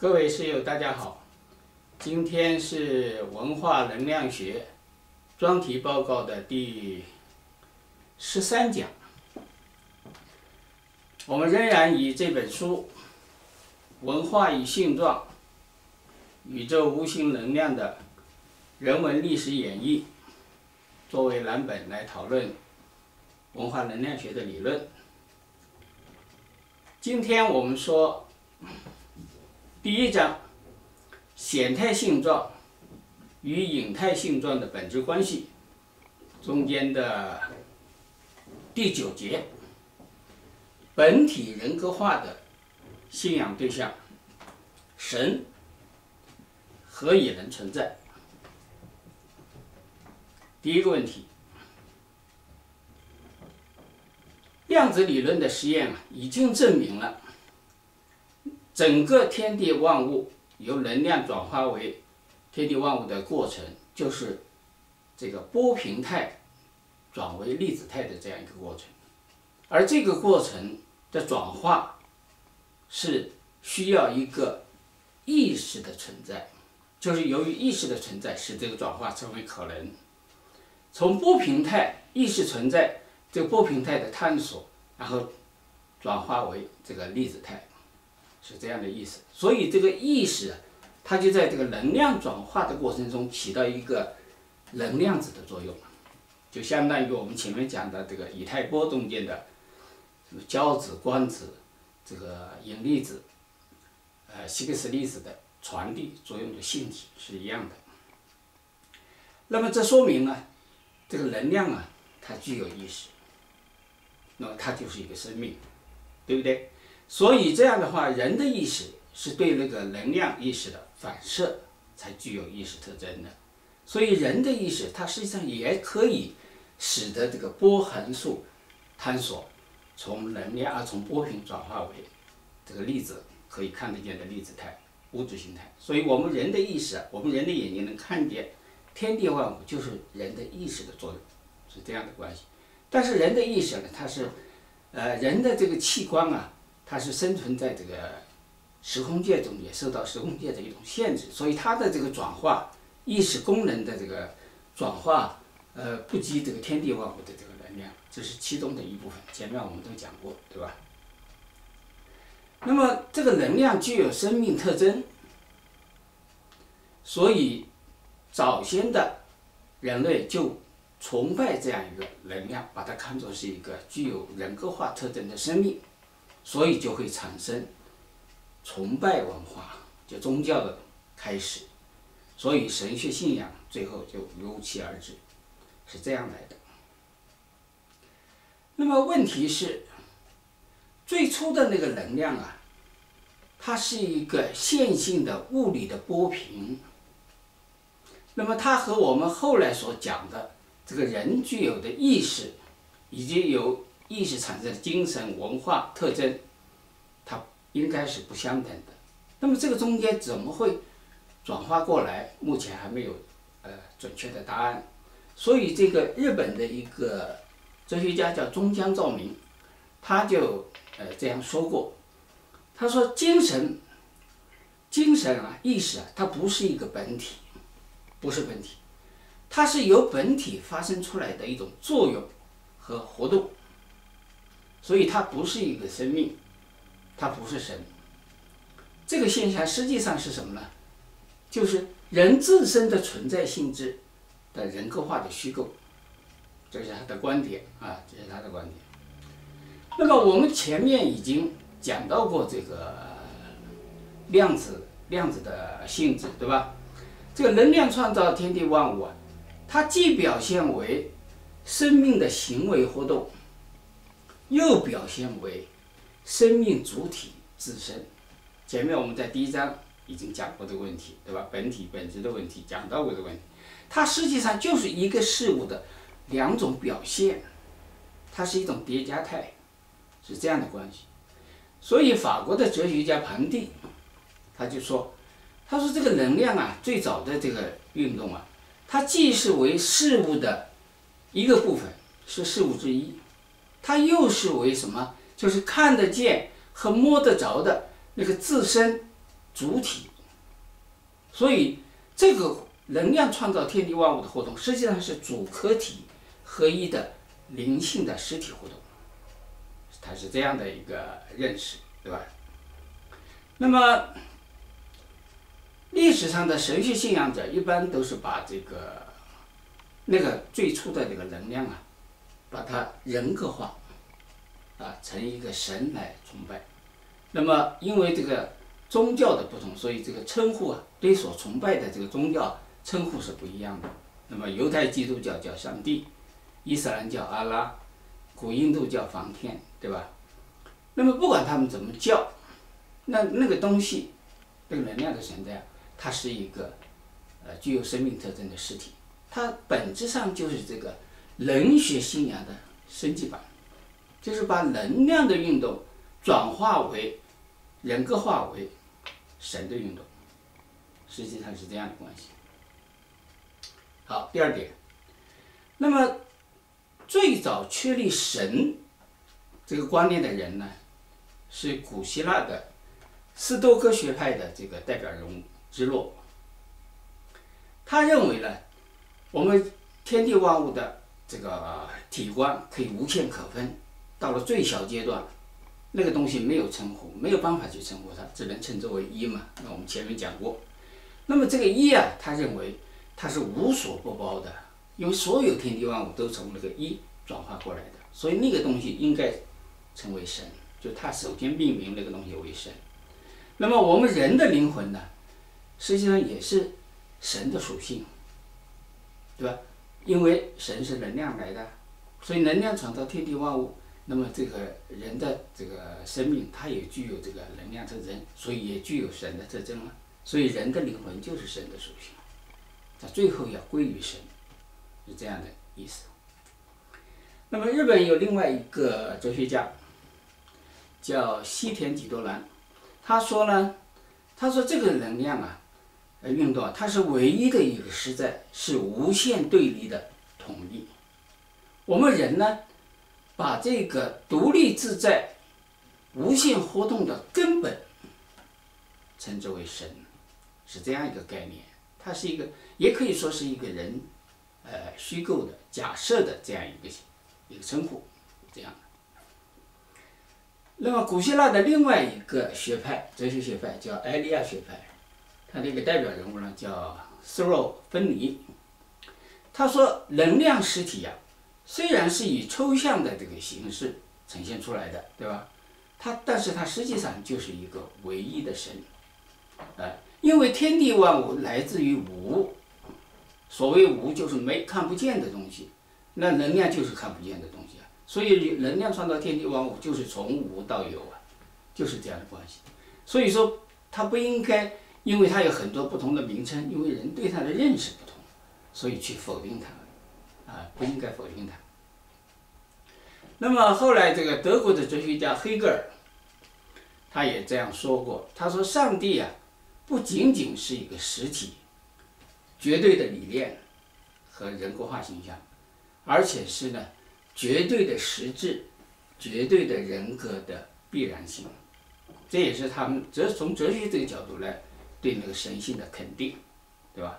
各位室友，大家好，今天是文化能量学专题报告的第十三讲。我们仍然以这本书《文化与性状：宇宙无形能量的人文历史演绎》作为蓝本来讨论文化能量学的理论。今天我们说。第一章，显态性状与隐态性状的本质关系，中间的第九节，本体人格化的信仰对象，神何以能存在？第一个问题，量子理论的实验啊，已经证明了。整个天地万物由能量转化为天地万物的过程，就是这个波平态转为粒子态的这样一个过程，而这个过程的转化是需要一个意识的存在，就是由于意识的存在，使这个转化成为可能。从波平态意识存在，这个波平态的探索，然后转化为这个粒子态。是这样的意思，所以这个意识，它就在这个能量转化的过程中起到一个能量子的作用，就相当于我们前面讲的这个以太波中间的什么胶子、光子、这个引力子、呃希格斯粒子的传递作用的性质是一样的。那么这说明呢，这个能量啊，它具有意识，那么它就是一个生命，对不对？所以这样的话，人的意识是对那个能量意识的反射，才具有意识特征的。所以人的意识，它实际上也可以使得这个波函数探索从能量啊，从波频转化为这个粒子可以看得见的粒子态、物质形态。所以我们人的意识啊，我们人的眼睛能看见天地万物，就是人的意识的作用，是这样的关系。但是人的意识呢，它是呃人的这个器官啊。它是生存在这个时空界中，也受到时空界的一种限制，所以它的这个转化意识功能的这个转化，呃，不及这个天地万物的这个能量，这是其中的一部分。前面我们都讲过，对吧？那么这个能量具有生命特征，所以早先的人类就崇拜这样一个能量，把它看作是一个具有人格化特征的生命。所以就会产生崇拜文化，就宗教的开始，所以神学信仰最后就如期而至，是这样来的。那么问题是，最初的那个能量啊，它是一个线性的物理的波频，那么它和我们后来所讲的这个人具有的意识，以及有。意识产生的精神文化特征，它应该是不相等的。那么这个中间怎么会转化过来？目前还没有呃准确的答案。所以这个日本的一个哲学家叫中江照明，他就呃这样说过，他说精神精神啊意识啊，它不是一个本体，不是本体，它是由本体发生出来的一种作用和活动。所以它不是一个生命，它不是神。这个现象实际上是什么呢？就是人自身的存在性质的人格化的虚构，这是他的观点啊，这是他的观点。那么我们前面已经讲到过这个量子量子的性质，对吧？这个能量创造天地万物啊，它既表现为生命的行为活动。又表现为生命主体自身。前面我们在第一章已经讲过这个问题，对吧？本体本质的问题讲到过的问题。它实际上就是一个事物的两种表现，它是一种叠加态，是这样的关系。所以法国的哲学家庞蒂他就说：“他说这个能量啊，最早的这个运动啊，它既是为事物的一个部分，是事物之一。”它又是为什么？就是看得见和摸得着的那个自身主体，所以这个能量创造天地万物的活动，实际上是主客体合一的灵性的实体活动，它是这样的一个认识，对吧？那么历史上的神学信仰者一般都是把这个那个最初的这个能量啊，把它人格化，啊，成一个神来崇拜。那么因为这个。宗教的不同，所以这个称呼啊，对所崇拜的这个宗教称呼是不一样的。那么犹太基督教叫上帝，伊斯兰教阿拉，古印度叫梵天，对吧？那么不管他们怎么叫，那那个东西，这个能量的存在，它是一个呃具有生命特征的实体，它本质上就是这个人学信仰的升级版，就是把能量的运动转化为人格化为。神的运动，实际上是这样的关系。好，第二点，那么最早确立神这个观念的人呢，是古希腊的斯多克学派的这个代表人物芝诺。他认为呢，我们天地万物的这个体观可以无限可分，到了最小阶段。那个东西没有称呼，没有办法去称呼它，只能称之为一嘛。那我们前面讲过，那么这个一啊，他认为它是无所不包的，因为所有天地万物都从那个一转化过来的，所以那个东西应该称为神。就他首先命名那个东西为神。那么我们人的灵魂呢，实际上也是神的属性，对吧？因为神是能量来的，所以能量创造天地万物。那么这个人的这个生命，它也具有这个能量特征，所以也具有神的特征了。所以人的灵魂就是神的属性，它最后要归于神，是这样的意思。那么日本有另外一个哲学家，叫西田几多兰，他说呢，他说这个能量啊，呃，运动它是唯一的一个实在，是无限对立的统一。我们人呢？把这个独立自在、无限活动的根本称之为神，是这样一个概念。它是一个，也可以说是一个人，呃，虚构的、假设的这样一个一个称呼，这样的。那么，古希腊的另外一个学派，哲学学派叫埃利亚学派，它这个代表人物呢叫斯洛芬尼。他说，能量实体呀。虽然是以抽象的这个形式呈现出来的，对吧？它，但是它实际上就是一个唯一的神，哎，因为天地万物来自于无，所谓无就是没看不见的东西，那能量就是看不见的东西啊，所以能量创造天地万物就是从无到有啊，就是这样的关系。所以说，它不应该，因为它有很多不同的名称，因为人对它的认识不同，所以去否定它。啊，不应该否定它。那么后来，这个德国的哲学家黑格尔，他也这样说过。他说：“上帝啊，不仅仅是一个实体、绝对的理念和人格化形象，而且是呢，绝对的实质、绝对的人格的必然性。这也是他们哲从哲学这个角度来对那个神性的肯定，对吧？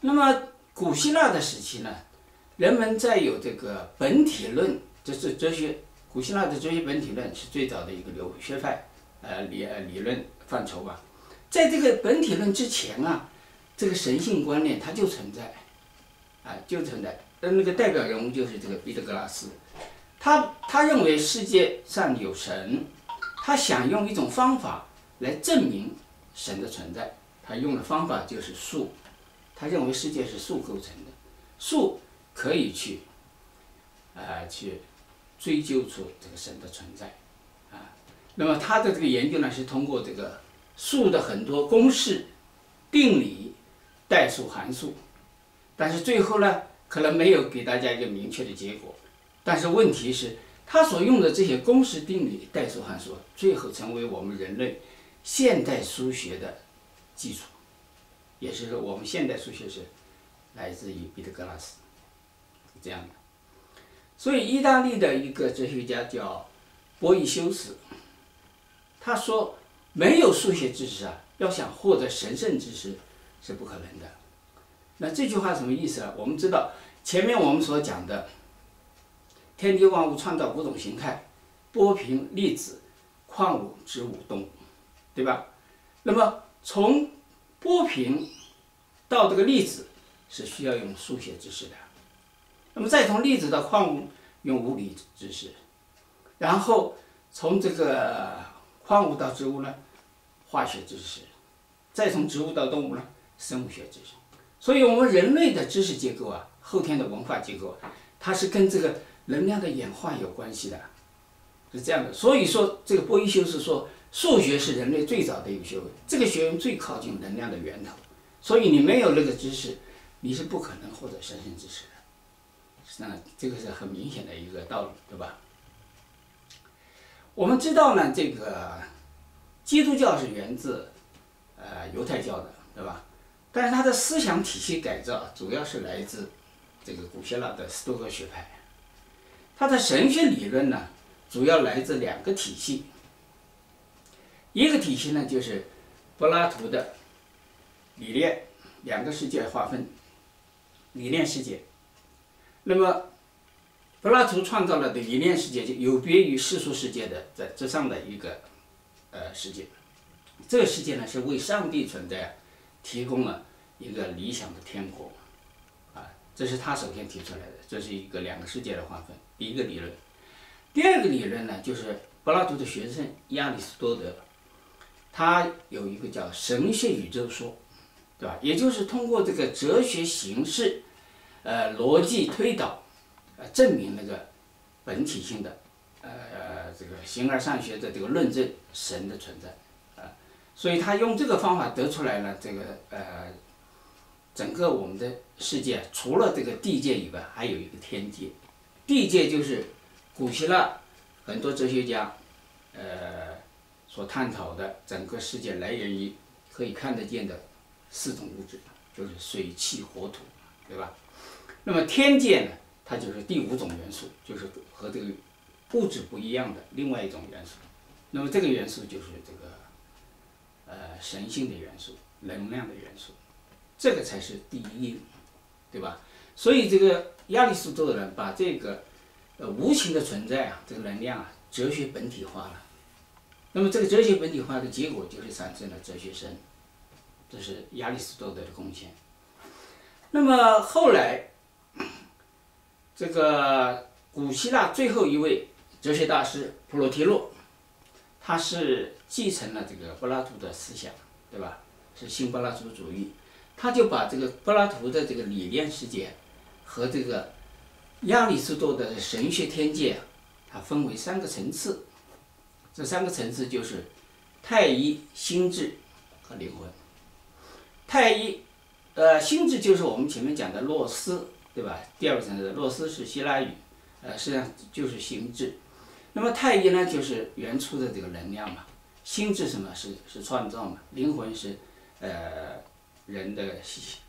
那么。”古希腊的时期呢，人们在有这个本体论，这是哲学。古希腊的哲学本体论是最早的一个流学派，呃理呃理论范畴吧。在这个本体论之前啊，这个神性观念它就存在，啊就存在。呃那个代表人物就是这个彼得格拉斯，他他认为世界上有神，他想用一种方法来证明神的存在，他用的方法就是数。他认为世界是数构成的，数可以去，呃，去追究出这个神的存在，啊，那么他的这个研究呢，是通过这个数的很多公式、定理、代数、函数，但是最后呢，可能没有给大家一个明确的结果。但是问题是，他所用的这些公式、定理、代数、函数，最后成为我们人类现代数学的基础。也是说我们现代数学是来自于彼得格拉斯，这样的。所以，意大利的一个哲学家叫波伊修斯，他说：“没有数学知识啊，要想获得神圣知识是不可能的。那这句话什么意思啊？我们知道前面我们所讲的，天地万物创造五种形态，波平粒子、矿物、植物、动物，对吧？那么从波平到这个粒子是需要用数学知识的，那么再从粒子到矿物用物理知识，然后从这个矿物到植物呢，化学知识，再从植物到动物呢，生物学知识。所以，我们人类的知识结构啊，后天的文化结构，它是跟这个能量的演化有关系的，是这样的。所以说，这个波伊修斯说，数学是人类最早的一个学问，这个学问最靠近能量的源头。所以，你没有那个知识，你是不可能获得神圣知识的。那这个是很明显的一个道理，对吧？我们知道呢，这个基督教是源自呃犹太教的，对吧？但是他的思想体系改造主要是来自这个古希腊的斯多葛学派，他的神学理论呢，主要来自两个体系。一个体系呢就是柏拉图的理念，两个世界划分，理念世界。那么柏拉图创造了的理念世界，就有别于世俗世界的在之上的一个呃世界。这个世界呢是为上帝存在提供了。一个理想的天国，啊，这是他首先提出来的，这是一个两个世界的划分，第一个理论。第二个理论呢，就是柏拉图的学生亚里士多德，他有一个叫神学宇宙说，对吧？也就是通过这个哲学形式，呃，逻辑推导，呃，证明那个本体性的，呃，这个形而上学的这个论证神的存在，啊，所以他用这个方法得出来了这个呃。整个我们的世界，除了这个地界以外，还有一个天界。地界就是古希腊很多哲学家，呃，所探讨的整个世界来源于可以看得见的四种物质，就是水、气、火、土，对吧？那么天界呢，它就是第五种元素，就是和这个物质不一样的另外一种元素。那么这个元素就是这个呃神性的元素，能量的元素。这个才是第一，对吧？所以这个亚里士多德把这个呃无形的存在啊，这个能量啊，哲学本体化了。那么这个哲学本体化的结果就是产生了哲学神，这是亚里士多德的贡献。那么后来，这个古希腊最后一位哲学大师普罗提洛，他是继承了这个柏拉图的思想，对吧？是新柏拉图主义。他就把这个柏拉图的这个理念世界和这个亚里士多德的神学天界，它分为三个层次。这三个层次就是太一、心智和灵魂。太一，呃，心智就是我们前面讲的洛斯，对吧？第二个层次，洛斯是希腊语，呃，实际上就是心智。那么太一呢，就是原初的这个能量嘛。心智什么是是创造嘛？灵魂是，呃。人的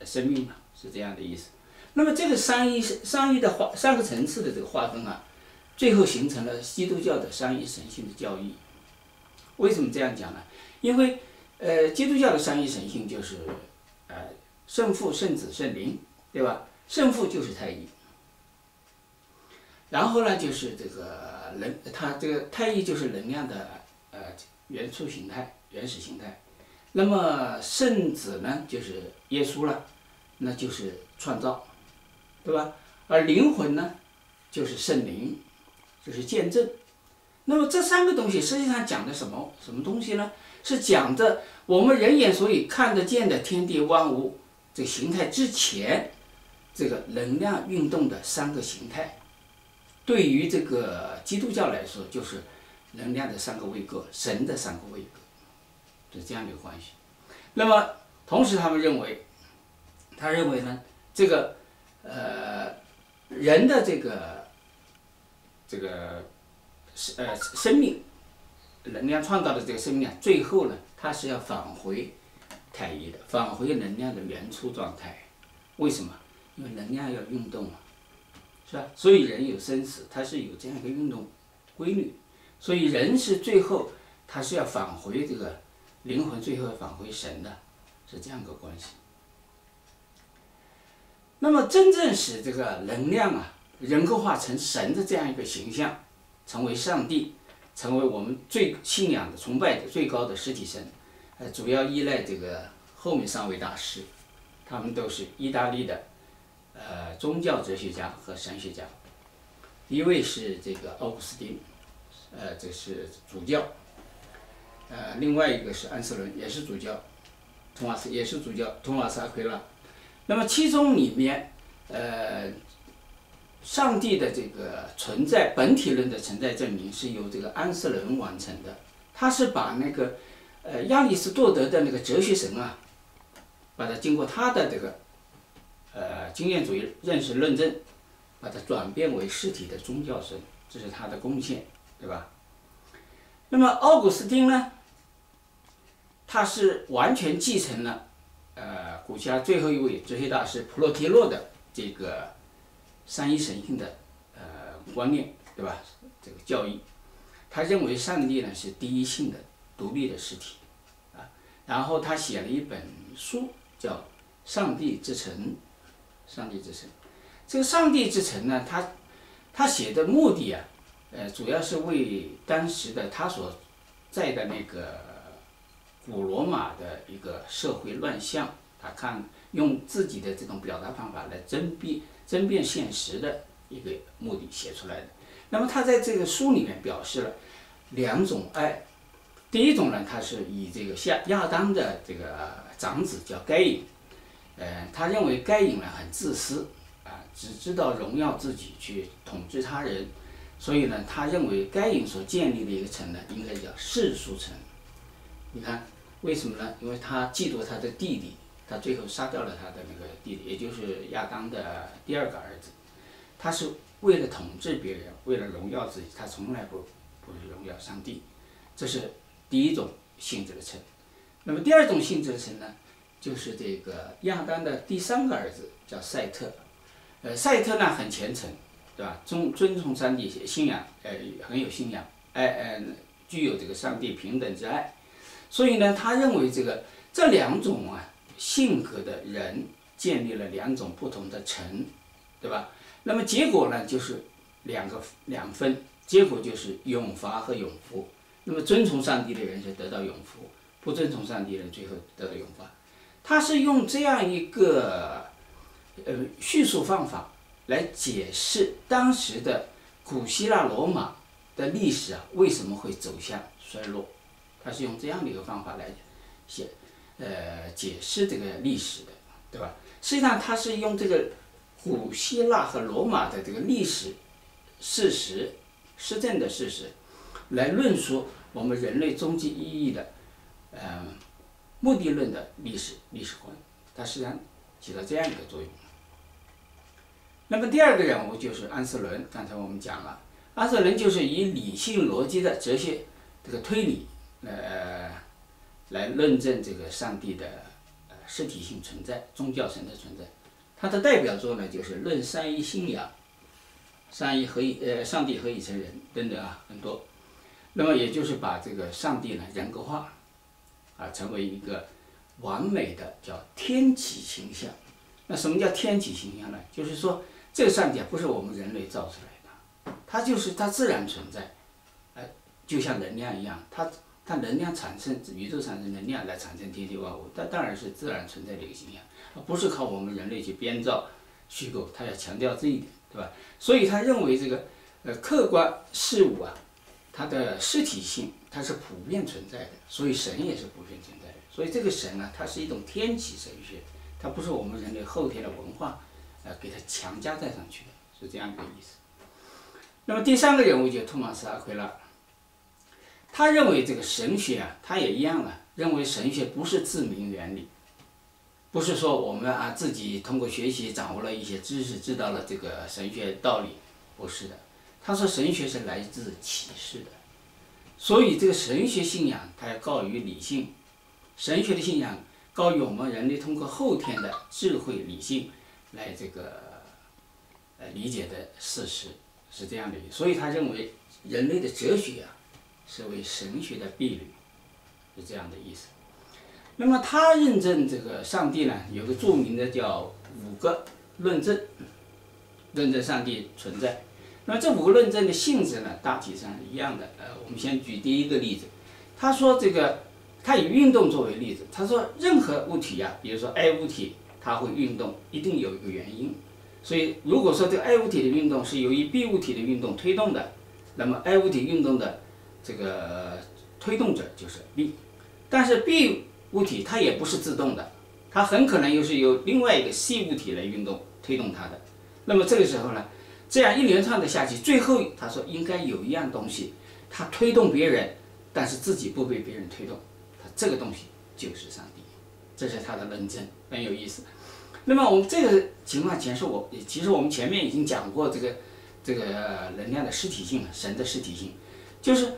生命嘛，是这样的意思。那么这个三一三一的划三个层次的这个划分啊，最后形成了基督教的三一神性的教义。为什么这样讲呢？因为呃，基督教的三一神性就是呃圣父、圣子、圣灵，对吧？圣父就是太一，然后呢就是这个能，它这个太一就是能量的呃原初形态、原始形态。那么圣子呢，就是耶稣了，那就是创造，对吧？而灵魂呢，就是圣灵，就是见证。那么这三个东西实际上讲的什么什么东西呢？是讲的我们人眼所以看得见的天地万物这个形态之前，这个能量运动的三个形态。对于这个基督教来说，就是能量的三个位格，神的三个位格。是这样的一个关系，那么同时他们认为，他认为呢，这个呃人的这个这个生呃生命能量创造的这个生命啊，最后呢，它是要返回太一的，返回能量的原初状态。为什么？因为能量要运动嘛，是吧？所以人有生死，它是有这样一个运动规律，所以人是最后他是要返回这个。灵魂最后返回神的，是这样一个关系。那么，真正使这个能量啊人格化成神的这样一个形象，成为上帝，成为我们最信仰的、崇拜的最高的实体神，呃，主要依赖这个后面三位大师，他们都是意大利的，呃，宗教哲学家和神学家。一位是这个奥古斯丁，呃，这是主教，呃，另外一个是安瑟伦，也是主教，托马斯也是主教，托马斯阿奎拉。那么其中里面，呃，上帝的这个存在本体论的存在证明是由这个安瑟伦完成的。他是把那个，呃，亚里士多德的那个哲学神啊，把它经过他的这个，呃，经验主义认识论证，把它转变为实体的宗教神，这是他的贡献，对吧？那么奥古斯丁呢，他是完全继承了。呃，古希腊最后一位哲学大师普罗提洛的这个三一神性的呃观念，对吧？这个教义，他认为上帝呢是第一性的独立的实体，啊，然后他写了一本书叫《上帝之城》，上帝之城，这个上帝之城呢，他他写的目的啊，呃，主要是为当时的他所在的那个。古罗马的一个社会乱象，他看用自己的这种表达方法来甄别争辩现实的一个目的写出来的。那么他在这个书里面表示了两种爱，第一种呢，他是以这个亚亚当的这个长子叫该隐，呃，他认为该隐呢很自私啊，只知道荣耀自己去统治他人，所以呢，他认为该隐所建立的一个城呢，应该叫世俗城。你看。为什么呢？因为他嫉妒他的弟弟，他最后杀掉了他的那个弟弟，也就是亚当的第二个儿子。他是为了统治别人，为了荣耀自己，他从来不不荣耀上帝。这是第一种性质的称。那么第二种性质的称呢，就是这个亚当的第三个儿子叫赛特。呃，赛特呢很虔诚，对吧？尊尊崇上帝，信仰，呃，很有信仰，爱，呃，具有这个上帝平等之爱。所以呢，他认为这个这两种啊性格的人建立了两种不同的城，对吧？那么结果呢，就是两个两分，结果就是永罚和永福。那么遵从上帝的人就得到永福，不遵从上帝的人最后得到永罚。他是用这样一个呃叙述方法来解释当时的古希腊罗马的历史啊为什么会走向衰落。他是用这样的一个方法来写，呃，解释这个历史的，对吧？实际上，他是用这个古希腊和罗马的这个历史事实、实证的事实，来论述我们人类终极意义的，呃，目的论的历史历史观。它实际上起到这样一个作用。那么第二个人物就是安瑟伦，刚才我们讲了，安瑟伦就是以理性逻辑的哲学这个推理。呃，来论证这个上帝的呃实体性存在，宗教神的存在。他的代表作呢，就是《论三一信仰》，三一合一，呃，上帝何以成人等等啊，很多。那么也就是把这个上帝呢人格化，啊，成为一个完美的叫天启形象。那什么叫天启形象呢？就是说这个上帝啊，不是我们人类造出来的，它就是它自然存在，哎，就像能量一样，它。它能量产生，宇宙产生能量来产生天地万物，它当然是自然存在的一个形象，不是靠我们人类去编造、虚构。他要强调这一点，对吧？所以他认为这个，呃，客观事物啊，它的实体性它是普遍存在的，所以神也是普遍存在的。所以这个神呢，它是一种天启神学，它不是我们人类后天的文化，呃，给它强加在上去的，是这样一个意思。那么第三个人物就托马斯阿奎拉。他认为这个神学啊，他也一样了，认为神学不是自明原理，不是说我们啊自己通过学习掌握了一些知识，知道了这个神学道理，不是的。他说神学是来自启示的，所以这个神学信仰它要高于理性，神学的信仰高于我们人类通过后天的智慧理性来这个呃理解的事实是这样的。所以他认为人类的哲学啊。是为神学的婢女，是这样的意思。那么他认证这个上帝呢，有个著名的叫五个论证，论证上帝存在。那么这五个论证的性质呢，大体上一样的。呃，我们先举第一个例子，他说这个，他以运动作为例子，他说任何物体呀，比如说 A 物体，它会运动，一定有一个原因。所以如果说这个 A 物体的运动是由于 B 物体的运动推动的，那么 A 物体运动的这个推动者就是 B，但是 B 物体它也不是自动的，它很可能又是由另外一个 C 物体来运动推动它的。那么这个时候呢？这样一连串的下去，最后他说应该有一样东西，他推动别人，但是自己不被别人推动，它这个东西就是上帝，这是他的论证，很有意思。那么我们这个情况前是我其实我们前面已经讲过这个这个能量的实体性了，神的实体性，就是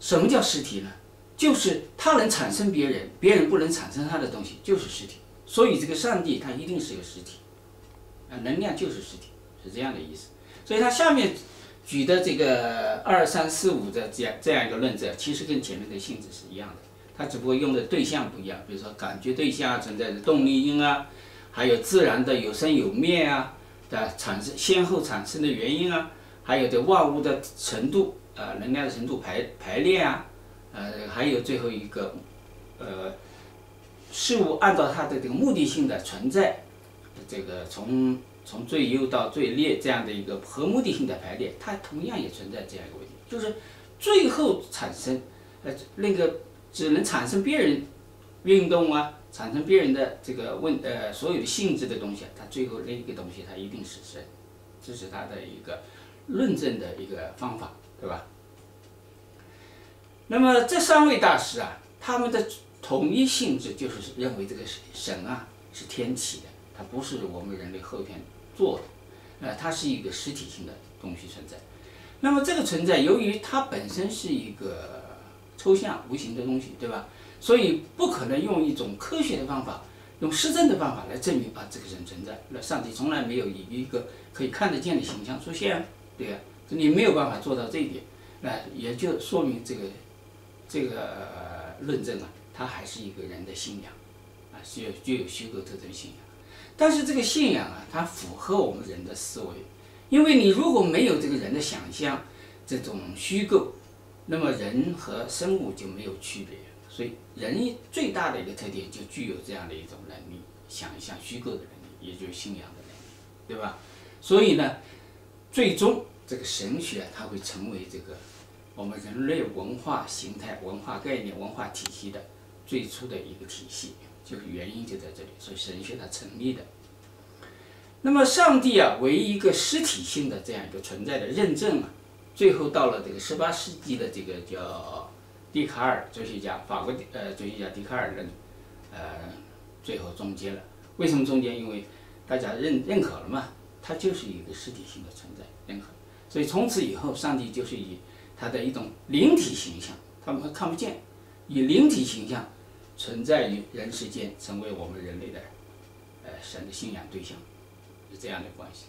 什么叫实体呢？就是它能产生别人，别人不能产生它的东西，就是实体。所以这个上帝它一定是个实体，啊，能量就是实体，是这样的意思。所以他下面举的这个二三四五的这样这样一个论证，其实跟前面的性质是一样的，他只不过用的对象不一样。比如说感觉对象啊存在的动力因啊，还有自然的有生有灭啊的产生先后产生的原因啊，还有这万物的程度呃能量的程度排排列啊，呃还有最后一个呃事物按照它的这个目的性的存在，这个从。从最优到最劣这样的一个和目的性的排列，它同样也存在这样一个问题，就是最后产生，呃，那个只能产生别人运动啊，产生别人的这个问呃所有的性质的东西，它最后那个东西它一定是神，这是它的一个论证的一个方法，对吧？那么这三位大师啊，他们的统一性质就是认为这个神啊是天启的，它不是我们人类后天。做的，呃，它是一个实体性的东西存在。那么这个存在，由于它本身是一个抽象无形的东西，对吧？所以不可能用一种科学的方法，用实证的方法来证明啊这个人存在。那上帝从来没有以一个可以看得见的形象出现，对呀，你没有办法做到这一点，那也就说明这个这个论证啊，它还是一个人的信仰，啊，需要具有虚构特征信仰。但是这个信仰啊，它符合我们人的思维，因为你如果没有这个人的想象，这种虚构，那么人和生物就没有区别。所以人最大的一个特点就具有这样的一种能力，想象虚构的能力，也就是信仰的能力，对吧？所以呢，最终这个神学它会成为这个我们人类文化形态、文化概念、文化体系的最初的一个体系。就是原因就在这里，所以神学它成立的。那么上帝啊，为一个实体性的这样一个存在的认证啊，最后到了这个十八世纪的这个叫笛卡尔哲学家，法国呃哲学家笛卡尔认，呃，最后终结了。为什么终结？因为大家认认可了嘛，它就是一个实体性的存在，认可。所以从此以后，上帝就是以他的一种灵体形象，他们看不见，以灵体形象。存在于人世间，成为我们人类的，呃，神的信仰对象，是这样的关系。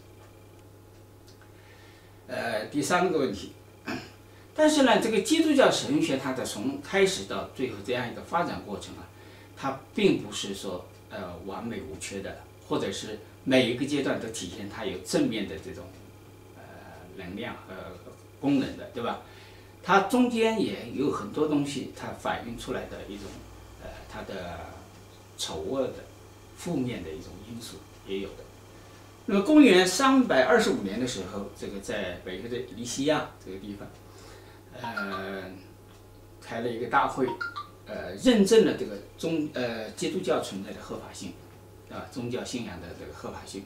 呃，第三个问题，但是呢，这个基督教神学它的从开始到最后这样一个发展过程啊，它并不是说呃完美无缺的，或者是每一个阶段都体现它有正面的这种能量和功能的，对吧？它中间也有很多东西，它反映出来的一种。呃它的丑恶的、负面的一种因素也有的。那么，公元三百二十五年的时候，这个在北非的利西亚这个地方，呃，开了一个大会，呃，认证了这个宗呃基督教存在的合法性，啊，宗教信仰的这个合法性。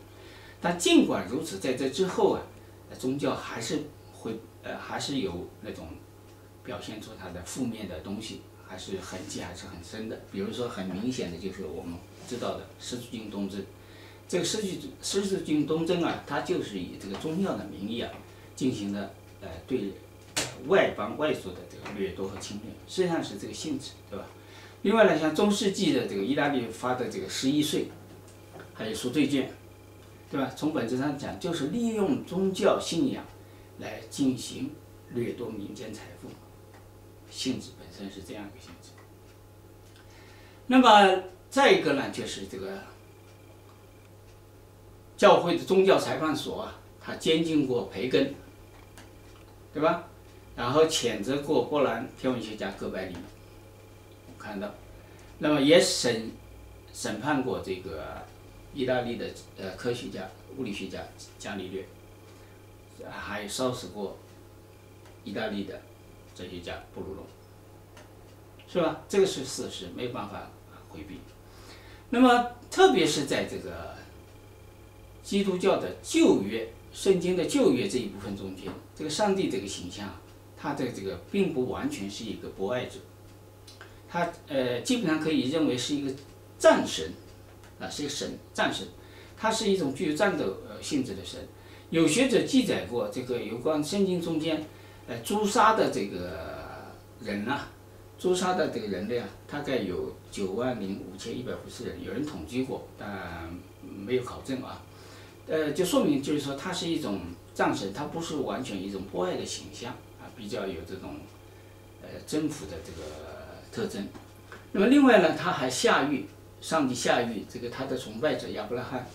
但尽管如此，在这之后啊，宗教还是会呃还是有那种表现出它的负面的东西。还是痕迹还是很深的，比如说很明显的就是我们知道的十字军东征，这个十字十字军东征啊，它就是以这个宗教的名义啊，进行的呃对外邦外族的这个掠夺和侵略，实际上是这个性质，对吧？另外呢，像中世纪的这个意大利发的这个十一税，还有赎罪券，对吧？从本质上讲，就是利用宗教信仰来进行掠夺民间财富，性质。本身是这样一个性质，那么再一个呢，就是这个教会的宗教裁判所啊，他监禁过培根，对吧？然后谴责过波兰天文学家哥白尼，看到，那么也审审判过这个意大利的呃科学家、物理学家伽利略，还烧死过意大利的哲学家布鲁诺，是吧？这个是事实，没有办法回避。那么，特别是在这个基督教的旧约、圣经的旧约这一部分中间，这个上帝这个形象，他的这个并不完全是一个博爱者，他呃基本上可以认为是一个战神，啊是一个神战神，他是一种具有战斗呃性质的神。有学者记载过这个有关圣经中间呃诛杀的这个人啊。诛杀的这个人类啊大概有九万零五千一百五十人，有人统计过，但没有考证啊。呃，就说明就是说，它是一种战神，它不是完全一种博爱的形象啊，比较有这种呃征服的这个特征。那么另外呢，他还下狱，上帝下狱，这个他的崇拜者亚伯拉罕，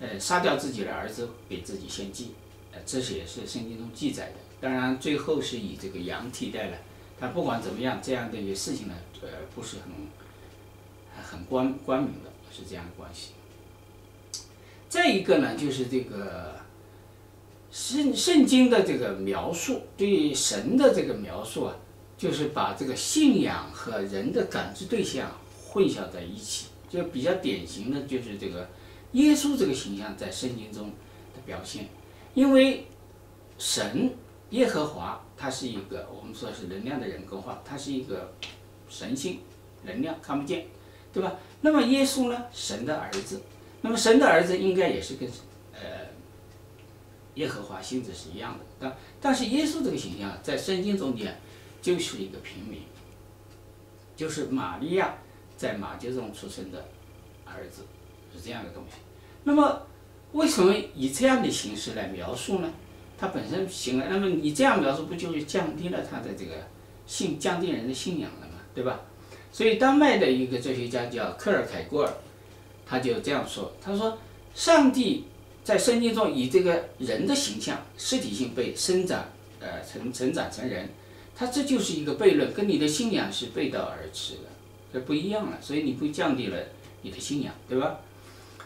呃，杀掉自己的儿子给自己献祭，呃，这是也是圣经中记载的。当然，最后是以这个羊替代了。但不管怎么样，这样的一些事情呢，呃，不是很很光光明的，是这样的关系。再一个呢，就是这个圣圣经的这个描述，对神的这个描述啊，就是把这个信仰和人的感知对象混淆在一起。就比较典型的就是这个耶稣这个形象在圣经中的表现，因为神。耶和华，它是一个我们说是能量的人格化，它是一个神性能量，看不见，对吧？那么耶稣呢？神的儿子，那么神的儿子应该也是跟呃耶和华性质是一样的，但但是耶稣这个形象在圣经中间就是一个平民，就是玛利亚在马厩中出生的儿子，是这样的东西。那么为什么以这样的形式来描述呢？它本身行了，那么你这样描述不就是降低了他的这个信，降低人的信仰了嘛，对吧？所以丹麦的一个哲学家叫克尔凯郭尔，他就这样说，他说上帝在圣经中以这个人的形象、实体性被生长，呃，成成长成人，他这就是一个悖论，跟你的信仰是背道而驰的，这不一样了，所以你会降低了你的信仰，对吧？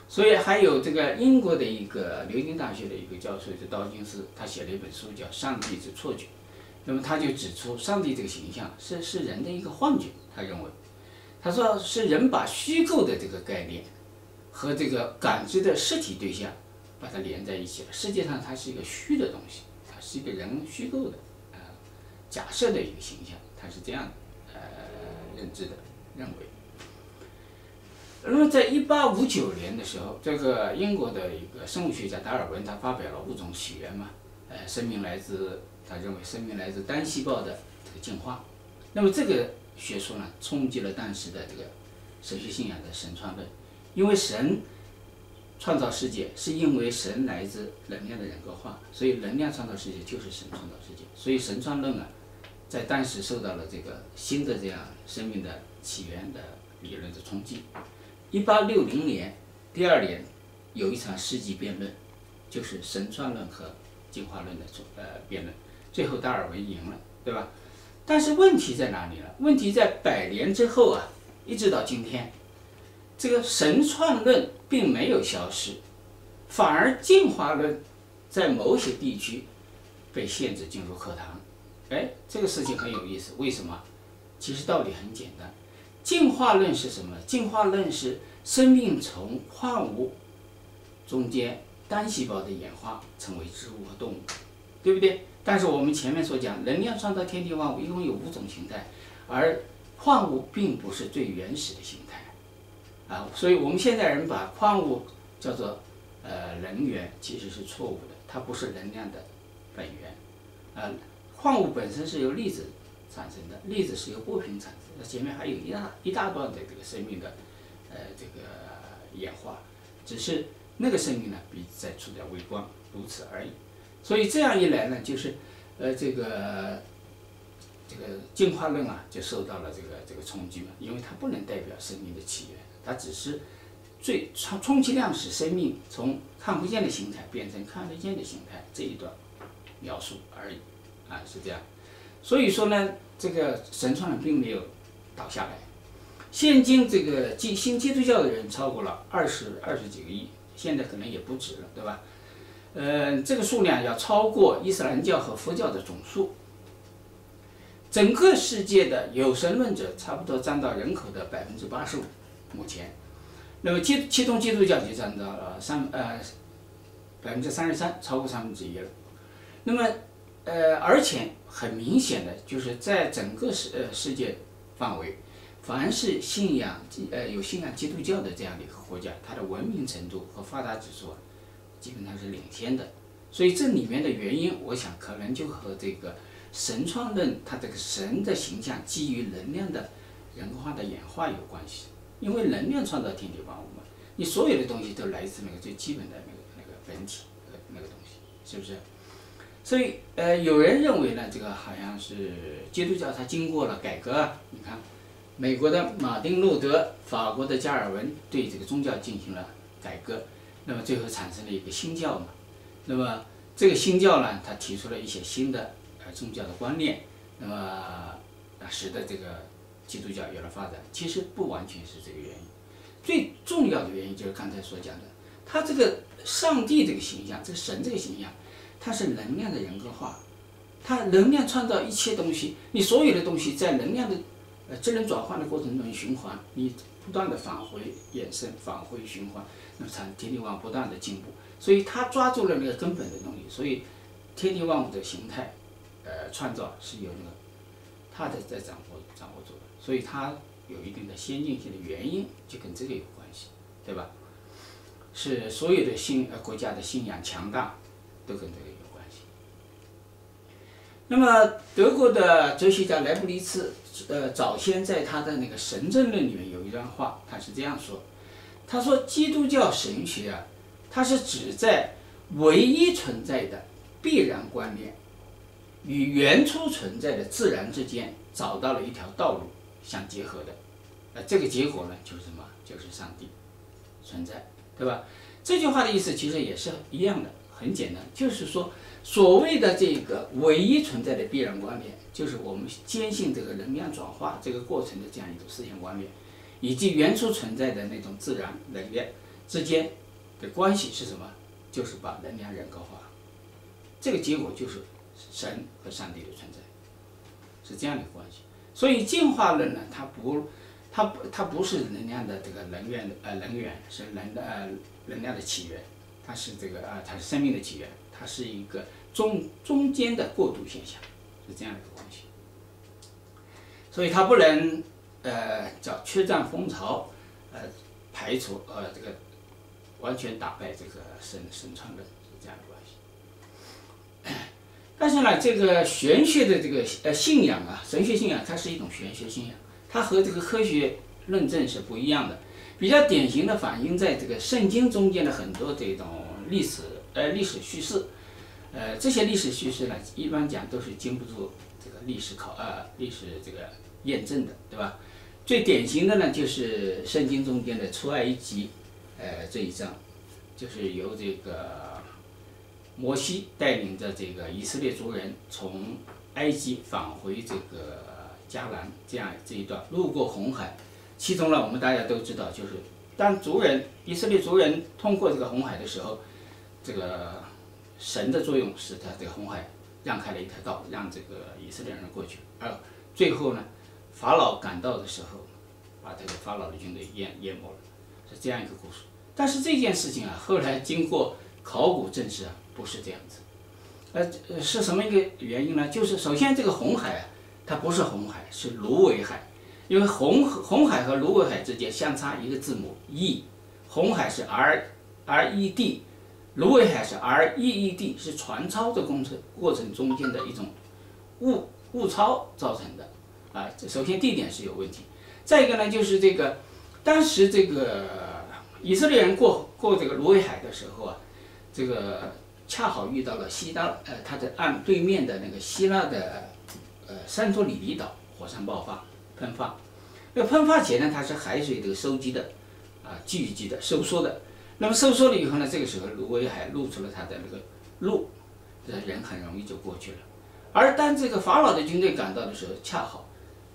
所以还有这个英国的一个牛津大学的一个教授，叫道金斯，他写了一本书叫《上帝之错觉》，那么他就指出，上帝这个形象是是人的一个幻觉，他认为，他说是人把虚构的这个概念和这个感知的实体对象把它连在一起了，实际上它是一个虚的东西，它是一个人虚构的呃假设的一个形象，他是这样呃认知的，认为。那么，在一八五九年的时候，这个英国的一个生物学家达尔文，他发表了《物种起源》嘛，呃，生命来自，他认为生命来自单细胞的这个进化。那么这个学说呢，冲击了当时的这个神学信仰的神创论，因为神创造世界是因为神来自能量的人格化，所以能量创造世界就是神创造世界，所以神创论啊，在当时受到了这个新的这样生命的起源的理论的冲击。一八六零年，第二年，有一场世纪辩论，就是神创论和进化论的呃辩论，最后达尔文赢了，对吧？但是问题在哪里呢？问题在百年之后啊，一直到今天，这个神创论并没有消失，反而进化论在某些地区被限制进入课堂。哎，这个事情很有意思，为什么？其实道理很简单。进化论是什么？进化论是生命从矿物中间单细胞的演化成为植物和动物，对不对？但是我们前面所讲，能量创造天地万物一共有五种形态，而矿物并不是最原始的形态，啊，所以我们现在人把矿物叫做呃能源，其实是错误的，它不是能量的本源，啊，矿物本身是由粒子。产生的粒子是由波频产生，那前面还有一大一大段的这个生命的，呃，这个演化，只是那个生命呢比在处在微观，如此而已。所以这样一来呢，就是，呃，这个这个进化论啊就受到了这个这个冲击嘛，因为它不能代表生命的起源，它只是最充充其量使生命从看不见的形态变成看得见的形态这一段描述而已，啊是这样。所以说呢，这个神创论并没有倒下来。现今这个基新基督教的人超过了二十二十几个亿，现在可能也不止了，对吧？呃，这个数量要超过伊斯兰教和佛教的总数。整个世界的有神论者差不多占到人口的百分之八十五，目前。那么基其中基督教就占到了三呃百分之三十三，超过三分之一了。那么呃，而且很明显的就是在整个世呃世界范围。凡是信仰基呃有信仰基督教的这样的一个国家，它的文明程度和发达指数，基本上是领先的。所以这里面的原因，我想可能就和这个神创论，它这个神的形象基于能量的人化的演化有关系。因为能量创造天地万物嘛，你所有的东西都来自那个最基本的那个那个本体那个那个东西，是不是？所以呃，有人认为呢，这个好像是基督教它经过了改革，你看。美国的马丁路德，法国的加尔文对这个宗教进行了改革，那么最后产生了一个新教嘛。那么这个新教呢，他提出了一些新的呃宗教的观念，那么啊使得这个基督教有了发展。其实不完全是这个原因，最重要的原因就是刚才所讲的，他这个上帝这个形象，这个神这个形象，它是能量的人格化，它能量创造一切东西，你所有的东西在能量的。呃，智能转换的过程中循环，你不断的返回衍生，返回循环，那么才天地万物不断的进步。所以他抓住了那个根本的东西，所以天地万物的形态，呃，创造是由那个他在在掌握掌握住的，所以他有一定的先进性的原因，就跟这个有关系，对吧？是所有的信呃国家的信仰强大，都跟这个。那么德国的哲学家莱布尼茨。呃，早先在他的那个神证论里面有一段话，他是这样说：“他说，基督教神学啊，它是指在唯一存在的必然观念与原初存在的自然之间找到了一条道路相结合的。呃，这个结果呢，就是什么？就是上帝存在，对吧？这句话的意思其实也是一样的，很简单，就是说，所谓的这个唯一存在的必然观念。”就是我们坚信这个能量转化这个过程的这样一种思想观念，以及原初存在的那种自然能量之间的关系是什么？就是把能量人格化，这个结果就是神和上帝的存在，是这样的关系。所以进化论呢，它不，它不，它不是能量的这个能源呃能源是能呃能量的起源，它是这个啊它是生命的起源，它是一个中中间的过渡现象。是这样一个关系，所以它不能呃叫缺战风潮，呃排除呃这个完全打败这个神神创论这样的关系。但是呢，这个玄学的这个呃信仰啊，神学信仰它是一种玄学信仰，它和这个科学论证是不一样的。比较典型的反映在这个圣经中间的很多这种历史呃历史叙事。呃，这些历史叙事呢，一般讲都是经不住这个历史考呃历史这个验证的，对吧？最典型的呢，就是圣经中间的出埃及，呃这一章，就是由这个摩西带领着这个以色列族人从埃及返回这个迦南这样这一段，路过红海，其中呢，我们大家都知道，就是当族人以色列族人通过这个红海的时候，这个。神的作用使他这个红海让开了一条道，让这个以色列人过去。而最后呢，法老赶到的时候，把这个法老的军队淹淹没了，是这样一个故事。但是这件事情啊，后来经过考古证实啊，不是这样子。呃，是什么一个原因呢？就是首先这个红海啊，它不是红海，是芦苇海，因为红红海和芦苇海之间相差一个字母 e，红海是 r r e d。芦苇海是 R E E D，是船超的工程过程中间的一种误误超造成的啊。首先地点是有问题，再一个呢就是这个当时这个以色列人过过这个芦苇海的时候啊，这个恰好遇到了希腊呃他的岸对面的那个希腊的呃山托里里岛火山爆发喷发。那喷发前呢，它是海水这个收集的啊聚集的收缩的。那么收缩了以后呢，这个时候芦苇海露出了它的那个路，这人很容易就过去了。而当这个法老的军队赶到的时候，恰好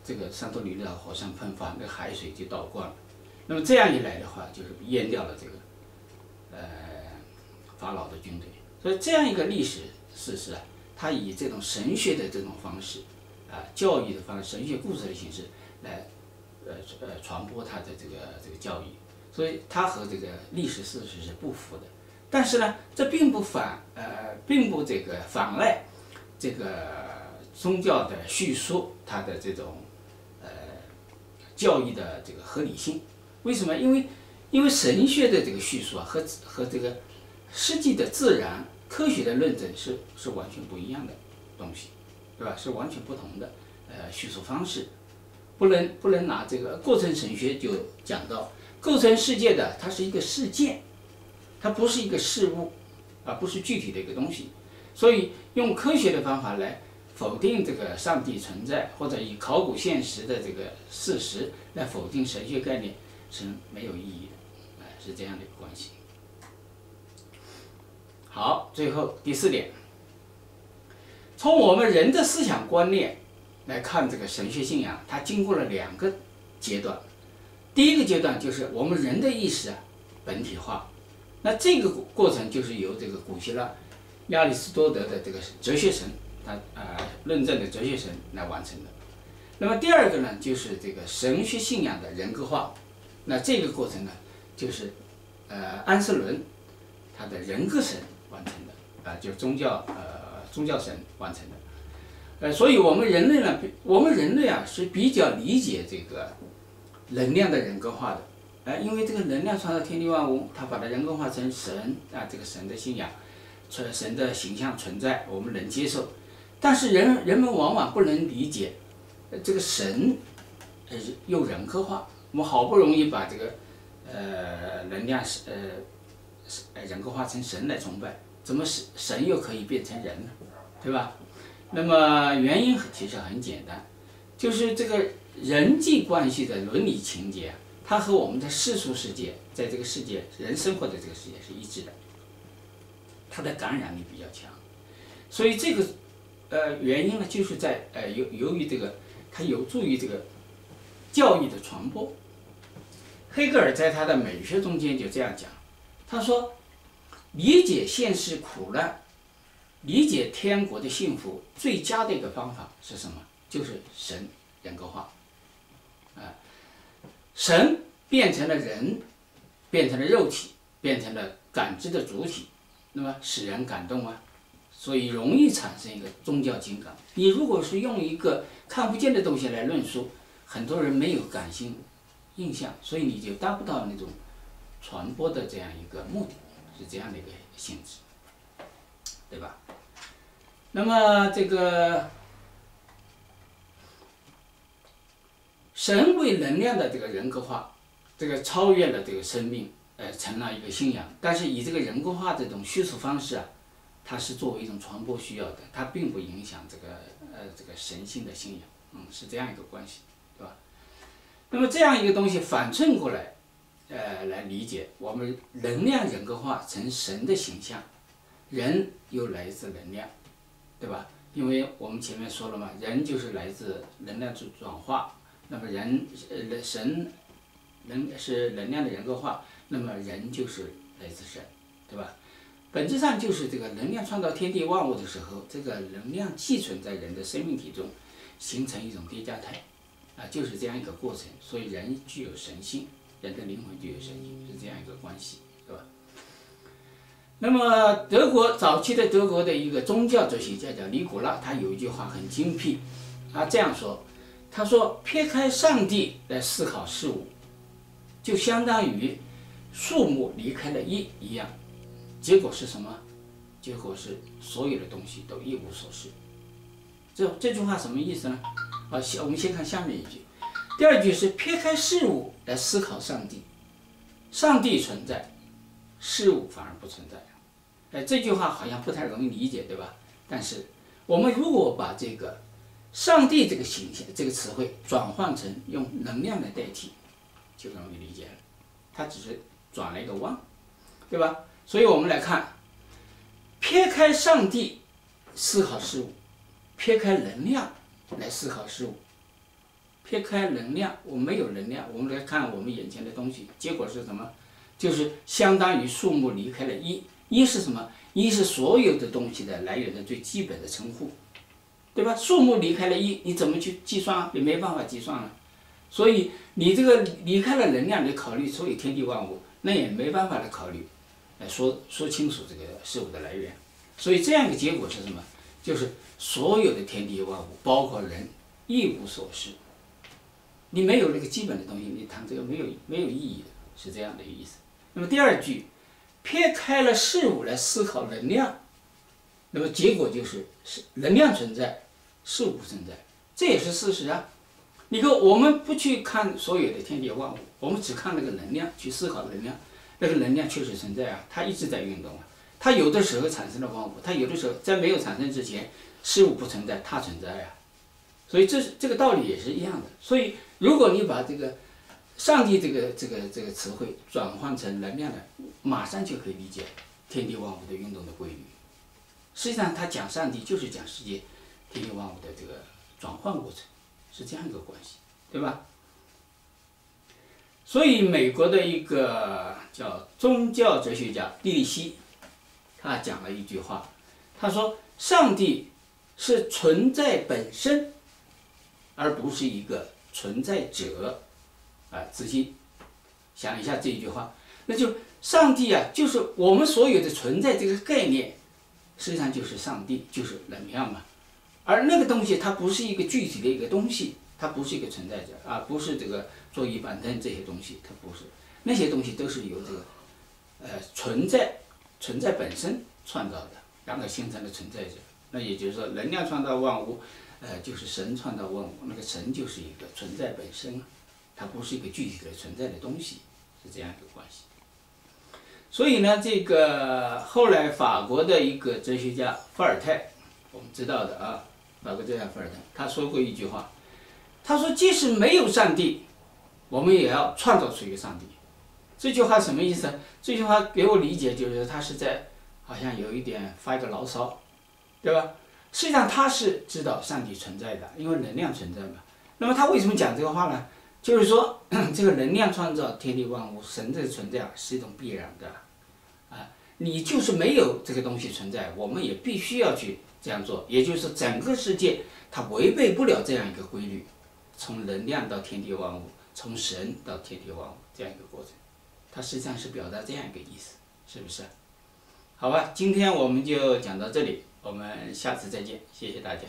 这个山托里里岛火山喷发，那海水就倒灌了。那么这样一来的话，就是淹掉了这个呃法老的军队。所以这样一个历史事实啊，它以这种神学的这种方式啊，教育的方，神学故事的形式来呃呃传播它的这个这个教育。所以它和这个历史事实是不符的。但是呢，这并不反呃，并不这个妨碍这个宗教的叙述它的这种呃教育的这个合理性。为什么？因为因为神学的这个叙述啊，和和这个实际的自然科学的论证是是完全不一样的东西，对吧？是完全不同的呃叙述方式，不能不能拿这个过程神学就讲到构成世界的，它是一个事件，它不是一个事物，啊，不是具体的一个东西，所以用科学的方法来否定这个上帝存在，或者以考古现实的这个事实来否定神学概念。是没有意义的，哎，是这样的一个关系。好，最后第四点，从我们人的思想观念来看，这个神学信仰，它经过了两个阶段。第一个阶段就是我们人的意识啊本体化，那这个过程就是由这个古希腊亚里士多德的这个哲学神，他啊论证的哲学神来完成的。那么第二个呢，就是这个神学信仰的人格化。那这个过程呢，就是，呃，安瑟伦，他的人格神完成的，啊，就宗教呃宗教神完成的，呃，所以我们人类呢，我们人类啊是比较理解这个能量的人格化的，哎，因为这个能量创造天地万物，它把它人格化成神啊，这个神的信仰，存神的形象存在，我们能接受，但是人人们往往不能理解，这个神，呃，又人格化。我们好不容易把这个，呃，能量是呃，人格化成神来崇拜，怎么神神又可以变成人呢？对吧？那么原因其实很简单，就是这个人际关系的伦理情节，它和我们的世俗世界，在这个世界人生活的这个世界是一致的，它的感染力比较强，所以这个，呃，原因呢，就是在呃，由由于这个，它有助于这个教育的传播。黑格尔在他的美学中间就这样讲，他说：“理解现实苦难，理解天国的幸福，最佳的一个方法是什么？就是神人格化。啊，神变成了人，变成了肉体，变成了感知的主体，那么使人感动啊，所以容易产生一个宗教情感。你如果是用一个看不见的东西来论述，很多人没有感性。”印象，所以你就达不到那种传播的这样一个目的，是这样的一个性质，对吧？那么这个神为能量的这个人格化，这个超越了这个生命，呃，成了一个信仰。但是以这个人格化这种叙述方式啊，它是作为一种传播需要的，它并不影响这个呃这个神性的信仰，嗯，是这样一个关系。对吧那么这样一个东西反衬过来，呃，来理解我们能量人格化成神的形象，人又来自能量，对吧？因为我们前面说了嘛，人就是来自能量转转化，那么人呃神能是能量的人格化，那么人就是来自神，对吧？本质上就是这个能量创造天地万物的时候，这个能量寄存在人的生命体中，形成一种叠加态。啊，就是这样一个过程，所以人具有神性，人的灵魂具有神性，是这样一个关系，那么德国早期的德国的一个宗教哲学家叫尼古拉，他有一句话很精辟，他这样说：他说，撇开上帝来思考事物，就相当于树木离开了叶一样，结果是什么？结果是所有的东西都一无所事。这这句话什么意思呢？啊，先我们先看下面一句，第二句是撇开事物来思考上帝，上帝存在，事物反而不存在。哎，这句话好像不太容易理解，对吧？但是我们如果把这个上帝这个形象这个词汇转换成用能量来代替，就容易理解了。它只是转了一个弯，对吧？所以我们来看，撇开上帝思考事物，撇开能量来思考事物，撇开能量，我没有能量，我们来看我们眼前的东西，结果是什么？就是相当于树木离开了一，一是什么？一是所有的东西的来源的最基本的称呼。对吧？数目离开了一，你怎么去计算啊？你没办法计算了。所以你这个离开了能量，你考虑所有天地万物，那也没办法来考虑，来说说清楚这个事物的来源。所以这样一个结果是什么？就是所有的天地万物，包括人，一无所事。你没有那个基本的东西，你谈这个没有没有意义的，是这样的意思。那么第二句，撇开了事物来思考能量。那么结果就是是能量存在，事物存在，这也是事实啊。你看，我们不去看所有的天地万物，我们只看那个能量，去思考能量，那个能量确实存在啊，它一直在运动啊。它有的时候产生了万物，它有的时候在没有产生之前，事物不存在，它存在呀。所以这是这个道理也是一样的。所以如果你把这个上帝这个这个这个词汇转换成能量的，马上就可以理解天地万物的运动的规律。实际上，他讲上帝就是讲世界天地万物的这个转换过程，是这样一个关系，对吧？所以，美国的一个叫宗教哲学家蒂利希，他讲了一句话，他说：“上帝是存在本身，而不是一个存在者。”啊，仔细想一下这一句话，那就上帝啊，就是我们所有的存在这个概念。实际上就是上帝，就是能量嘛，而那个东西它不是一个具体的一个东西，它不是一个存在者啊，不是这个座椅板凳这些东西，它不是，那些东西都是由这个，呃，存在，存在本身创造的，然后形成的存在者。那也就是说，能量创造万物，呃，就是神创造万物，那个神就是一个存在本身啊，它不是一个具体的存在的东西，是这样一个关系。所以呢，这个后来法国的一个哲学家伏尔泰，我们知道的啊，法国哲学家伏尔泰，他说过一句话，他说：“即使没有上帝，我们也要创造出一个上帝。”这句话什么意思？这句话给我理解就是他是在好像有一点发一个牢骚，对吧？实际上他是知道上帝存在的，因为能量存在嘛。那么他为什么讲这个话呢？就是说，这个能量创造天地万物，神的存在是一种必然的，啊，你就是没有这个东西存在，我们也必须要去这样做。也就是整个世界它违背不了这样一个规律，从能量到天地万物，从神到天地万物这样一个过程，它实际上是表达这样一个意思，是不是？好吧，今天我们就讲到这里，我们下次再见，谢谢大家。